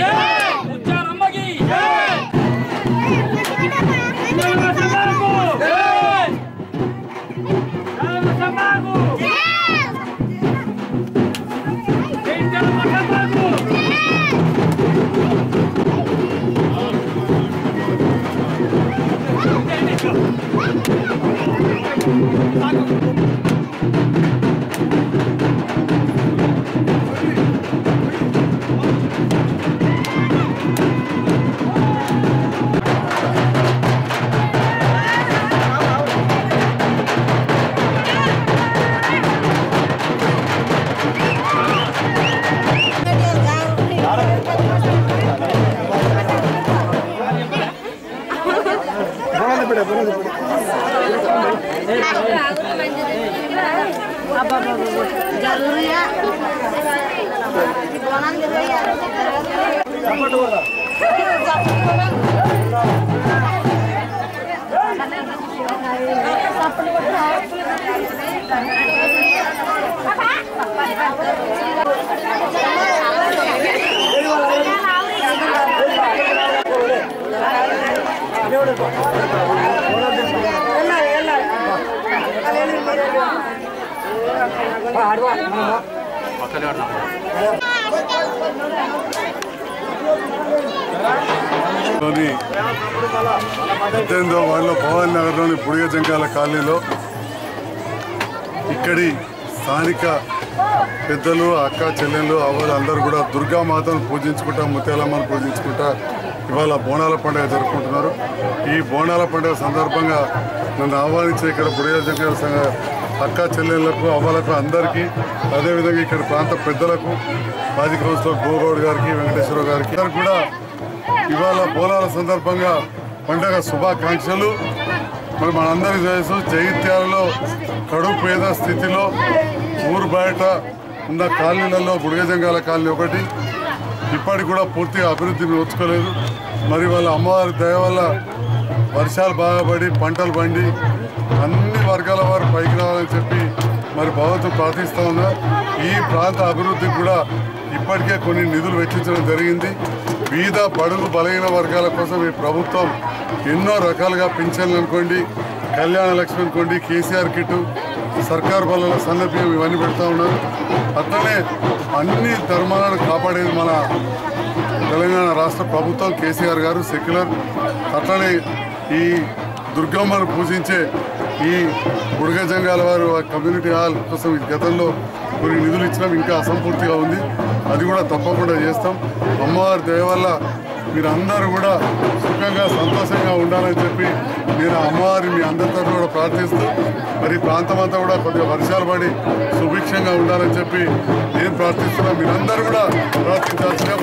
Yeah! ಪಡೆ ಬರೋದು ಪಡೆ ಸಪ್ಪ పద్దెనిమిదో వార్డులో భవానీ నగర్లోని బుడిగ జంకాల కాలనీలో. ఇక్కడి స్థానిక పెద్దలు అక్క చెల్లెళ్ళు అవ్వలు అందరూ కూడా దుర్గామాతను పూజించుకుంటా ముత్యాలమ్మను పూజించుకుంటా ఇవాళ బోనాల పండుగ జరుపుకుంటున్నారు. ఈ బోనాల పండుగ సందర్భంగా నన్ను ఆహ్వానించి ఇక్కడ బుడిగ సంఘ అక్క చెల్లెళ్ళకు అవ్వలకు అందరికీ అదేవిధంగా ఇక్కడ ప్రాంత పెద్దలకు మాజీ కౌన్సిలర్ గోగౌడ్ గారికి వెంకటేశ్వర గారికి అందరికీ కూడా ఇవాళ బోనాల సందర్భంగా పండగ శుభాకాంక్షలు. మరి మనందరికీ తెలుసు జగిత్యాలలో కడు పేద స్థితిలో ఊరు బయట ఉన్న కాలనీలలో బుడగజంగాల కాలనీ ఒకటి. ఇప్పటికి కూడా పూర్తిగా అభివృద్ధిని నోచుకోలేదు మరి వాళ్ళ అమ్మవారి దయ వల్ల వర్షాలు బాగా పడి పంటలు పండి అన్ని వర్గాల వారు పైకి రావాలని చెప్పి మరి ప్రభుత్వం ప్రార్థిస్తూ ఉన్నా ఈ ప్రాంత అభివృద్ధికి కూడా ఇప్పటికే కొన్ని నిధులు వెచ్చించడం జరిగింది. బీద పడుగు బలహీన వర్గాల కోసం ఈ ప్రభుత్వం ఎన్నో రకాలుగా పింఛన్లు అనుకోండి కళ్యాణ లక్ష్మి అనుకోండి కేసీఆర్ కిట్ సర్కార్ బలాల సన్నబియ్యం ఇవన్నీ పెడతా ఉన్నారు. అట్లనే అన్ని ధర్మాలను కాపాడేది మన తెలంగాణ రాష్ట్ర ప్రభుత్వం కేసీఆర్ గారు సెక్యులర్. అట్లనే ఈ దుర్గమ్మను పూజించే ఈ బుడగజంగాల వారు ఆ కమ్యూనిటీ హాల్ కోసం ఈ గతంలో కొన్ని నిధులు ఇచ్చినాం. ఇంకా అసంపూర్తిగా ఉంది. అది కూడా తప్పకుండా చేస్తాం. అమ్మవారి దయ వల్ల మీరందరూ కూడా సుఖంగా సంతోషంగా ఉండాలని చెప్పి నేను అమ్మవారి మీ అందరి తరఫున కూడా ప్రార్థిస్తూ మరి ప్రాంతమంతా ప్రాంతం అంతా కూడా కొద్దిగా వర్షాలు పడి సుభిక్షంగా ఉండాలని చెప్పి నేను ప్రార్థిస్తున్నా. మీరందరూ కూడా ప్రార్థించాల్సిందే